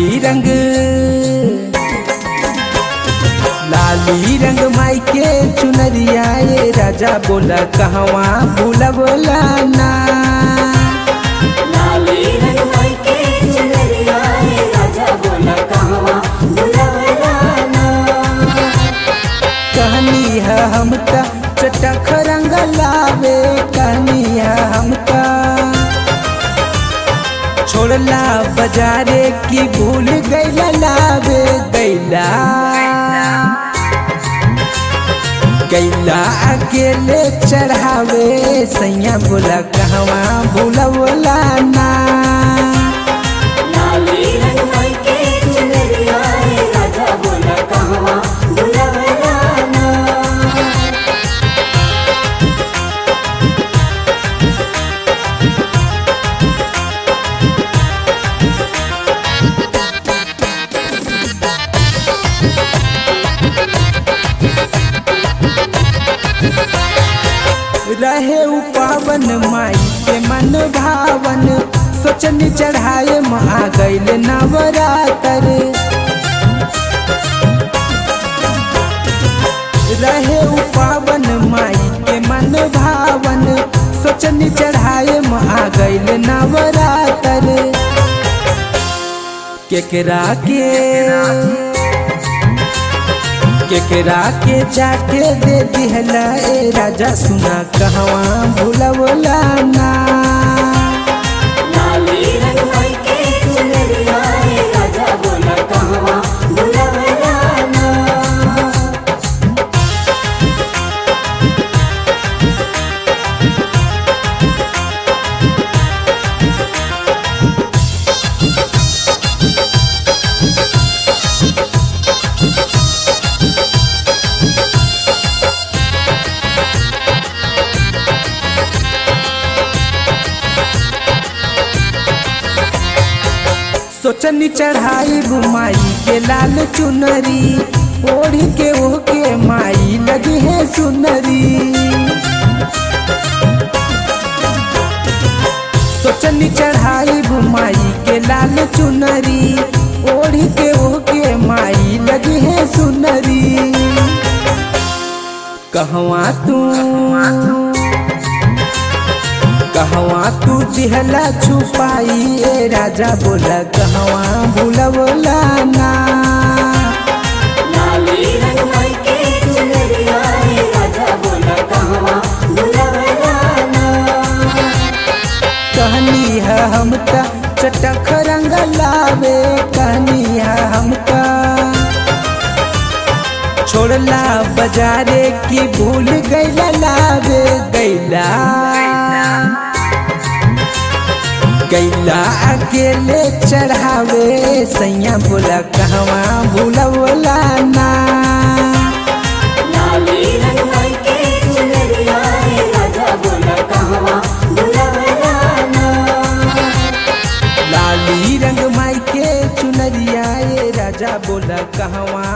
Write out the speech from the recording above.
रंग। लाली रंग माई के चुनरिया ये राजा बोला कहवा भूला बोला ना? लाली रंग माई के चुनरिया रे राजा बोला कहवा बुलवला ना? कहनी है हमका चटख रंग लावे कहनी है हमका छोड़ला बजारे की भूल गैला लावे गैला। गैला अकेले चढ़ावे, सैया बोला कहवा भूला बोला ना। रहे पावन माई के मन भावन सोचन चढ़ाए महा गैल नवरातर। रहे पावन माई के मन भावन सोचन चढ़ाए महा गैल नवरातर। केकरा के, के, के, के, के, के, के, के, के केकरा के जाके दे दिहला। ए राजा सुना कहवा भूलवला ना। सोचनी चढ़ाई माई के लाल चुनरी, ओढ़ के ओके माई लगी है सुनरी। सोचनी चढ़ाई माई के लाल चुनरी, ओढ़ के ओके माई लगी है सुनरी। कहवा तू? तू दिहला छुपाई ए राजा बोला कहवा भूला बोला ना। कहनी है हमका चटख रंग लावे कहनी है हमका छोड़ला बाजारे की भूल गैला लावे गैला। गैला अकेले चढ़ावे सैया बोला कहवा भूला बोला ना। लाली रंग माई के चुनरिया राजा बोला कहवा